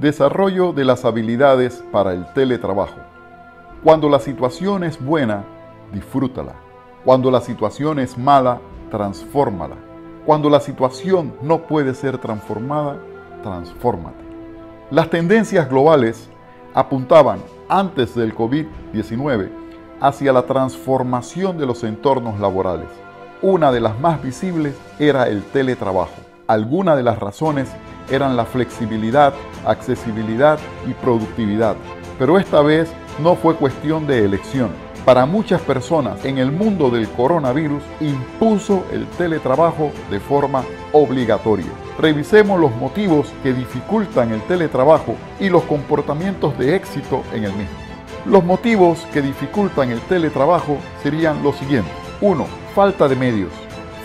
Desarrollo de las habilidades para el teletrabajo. Cuando la situación es buena, disfrútala. Cuando la situación es mala, transfórmala. Cuando la situación no puede ser transformada, transfórmate. Las tendencias globales apuntaban antes del COVID-19 hacia la transformación de los entornos laborales. Una de las más visibles era el teletrabajo. Algunas de las razones eran la flexibilidad, accesibilidad y productividad. Pero esta vez no fue cuestión de elección. Para muchas personas en el mundo del coronavirus impuso el teletrabajo de forma obligatoria. Revisemos los motivos que dificultan el teletrabajo y los comportamientos de éxito en el mismo. Los motivos que dificultan el teletrabajo serían los siguientes. 1. Falta de medios.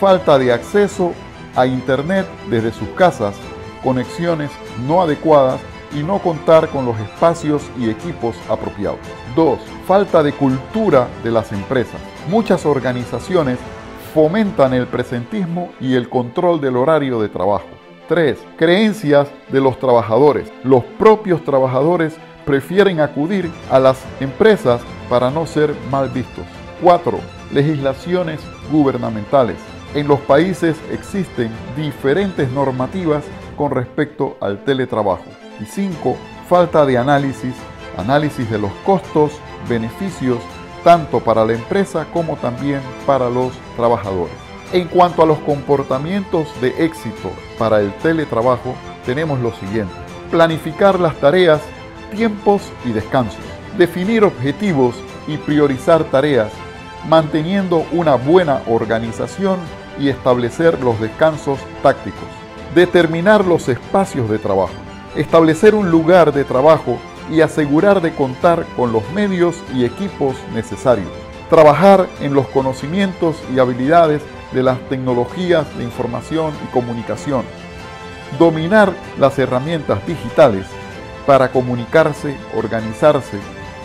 Falta de acceso a Internet desde sus casas conexiones no adecuadas y no contar con los espacios y equipos apropiados. 2. Falta de cultura de las empresas. Muchas organizaciones fomentan el presentismo y el control del horario de trabajo. 3. Creencias de los trabajadores. Los propios trabajadores prefieren acudir a las empresas para no ser mal vistos. 4. Legislaciones gubernamentales. En los países existen diferentes normativas con respecto al teletrabajo. Y 5. Falta de análisis, análisis de los costos, beneficios, tanto para la empresa como también para los trabajadores. En cuanto a los comportamientos de éxito para el teletrabajo, tenemos lo siguiente. Planificar las tareas, tiempos y descansos. Definir objetivos y priorizar tareas, manteniendo una buena organización y establecer los descansos tácticos determinar los espacios de trabajo, establecer un lugar de trabajo y asegurar de contar con los medios y equipos necesarios, trabajar en los conocimientos y habilidades de las tecnologías de información y comunicación, dominar las herramientas digitales para comunicarse, organizarse,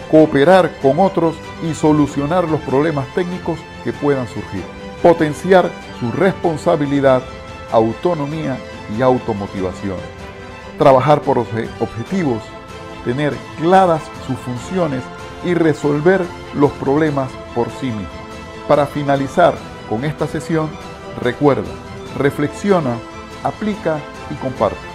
cooperar con otros y solucionar los problemas técnicos que puedan surgir, potenciar su responsabilidad, autonomía y automotivación. Trabajar por objetivos, tener claras sus funciones y resolver los problemas por sí mismo. Para finalizar con esta sesión, recuerda, reflexiona, aplica y comparte.